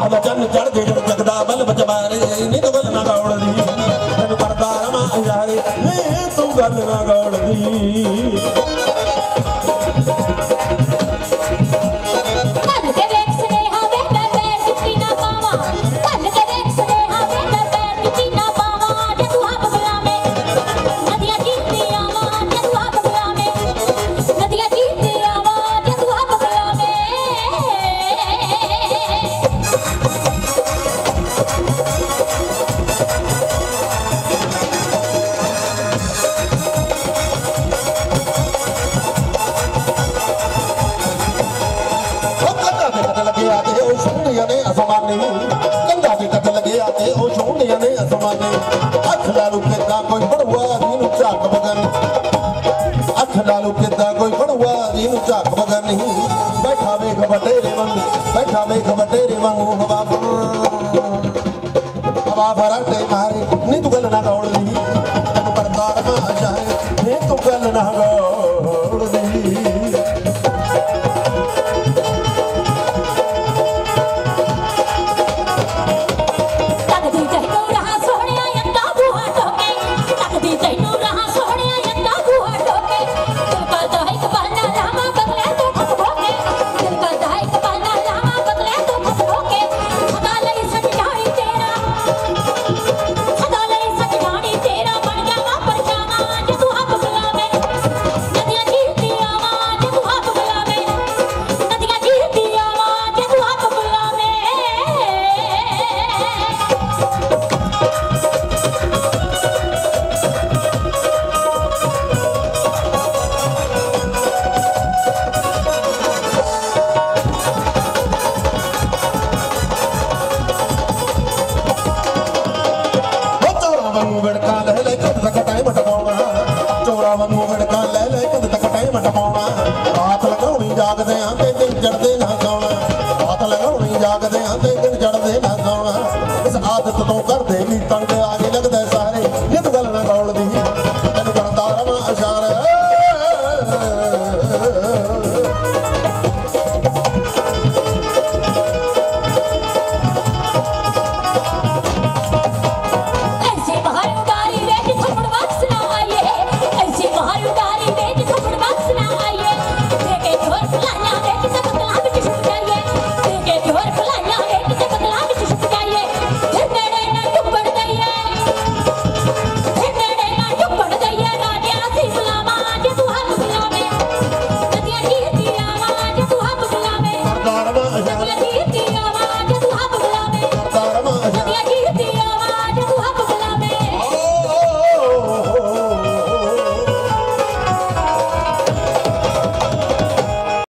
ਬਾਹਦਾ ਚੰਨ ਚੜ ਦੇ ਜਦ ਜਗਦਾ ਬਲ ਬਚਵਾਰੇ ਨੀ ਤੂੰ ਗੱਲ ਨਾ ਗੌੜਦੀ ਤੈਨੂੰ ਕਰਦਾ ਰਮਾ ਯਾਰੇ ਨੀ ਤੂੰ ਗੱਲ ਨਾ ਗੌੜਦੀ ਮਾਨੇ ਅੱਖ ਲਾਲੂ ਕਿੱਦਾਂ ਕੋਈ ਬੜੂਆ ਦੀ ਨੂੰ ਝੱਕ ਬਗਨ। ਅੱਖ ਲਾਲੂ ਕਿੱਦਾਂ ਕੋਈ ਬੜੂਆ ਦੀ ਨੂੰ ਝੱਕ ਬਗਨ ਨਹੀਂ। ਬੈਠਾ ਵੇਖ ਵਟੇਰੇ ਵਾਂਗੂ, ਬੈਠਾ ਵੇਖ ਵਟੇਰੇ ਵਾਂਗੂ, ਹਵਾ ਫਰ ਹਵਾ ਫਰਾਂ ਤੇ ਮਾਰੇ ਨਹੀਂ ਤੂੰ ਗੱਲ ਨਾ ਗਾਉਣ ਲਈ ਤੈਨੂੰ ਪਰਦਾਰ ਮਾ ਜਾਏ ਨਹੀਂ ਤੂੰ ਗੱਲ ਨਾ ਵਾਂਗੂ ਵੜਕਾ ਲੈ ਲੈ ਕੰਦ ਤੱਕ ਟਾਈਮ ਟਪਾਉਣਾ ਚੋਰਾ ਵਾਂਗੂ ਵੜਕਾ ਲੈ ਲੈ ਕੰਦ ਤੱਕ ਟਾਈਮ ਟਪਾਉਣਾ ਰਾਤ ਲਗਾਉਣੀ ਜਾਗਦੇ ਆਂ ਤੇ ਦਿਨ ਚੜਦੇ ਨਾ ਸੌਣਾ। ਰਾਤ ਲਗਾਉਣੀ ਜਾਗਦੇ ਆਂ ਤੇ ਦਿਨ ਚੜਦੇ ਨਾ ਸੌਣਾ। ਇਸ ਆਦਤ ਤੋਂ ਕਰਦੇ